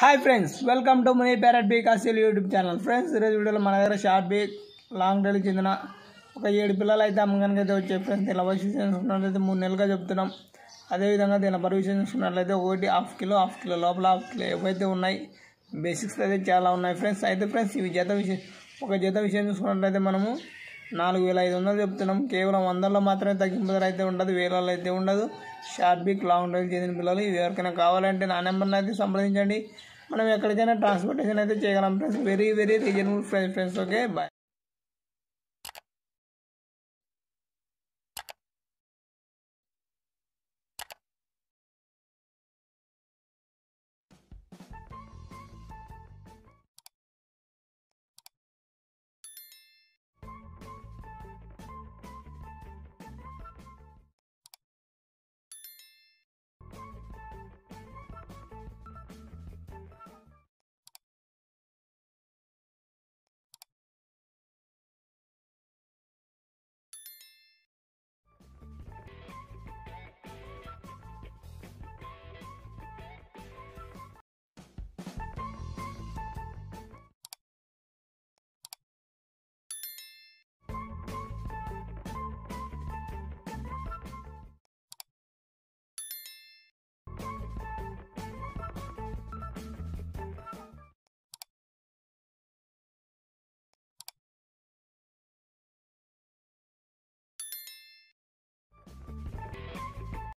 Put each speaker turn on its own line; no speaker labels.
Hi friends welcome to Money Parrot B Castle YouTube channel friends ఈరోజు వీడియోలో మన దగ్గర షార్ట్ బీక్ లాంగ్ డ్రైవ్ చెందిన ఒక ఏడు పిల్లలు అయితే అమ్మకానికి అయితే వచ్చాయి ఫ్రెండ్స్ ఇలా వయసు చూసుకున్నట్లయితే మూడు నెలలుగా చెప్తున్నాం. అదేవిధంగా దీని బరువు చూసుకున్నట్లయితే ఒకటి హాఫ్ కిలో హాఫ్ కిలో లోపల హాఫ్ కిలో ఏవైతే ఉన్నాయి బేసిక్స్ అయితే చాలా ఉన్నాయి ఫ్రెండ్స్ అయితే ఫ్రెండ్స్ ఇవి జత విషయం ఒక జత విషయం చూసుకున్నట్లయితే మనము నాలుగు వేల ఐదు వందలు చెప్తున్నాం. కేవలం వందల్లో మాత్రమే తగ్గింపు ధర అయితే ఉండదు వేలలో అయితే ఉండదు. షార్ట్ బిక్ లాంగ్ డ్రైవ్ చేసిన పిల్లలు ఇవి ఎవరికైనా కావాలంటే నా నెంబర్ని అయితే సంప్రదించండి. మనం ఎక్కడికైనా ట్రాన్స్పోర్టేషన్ అయితే చేయగలం. Friends very very reasonable friends friends okay bye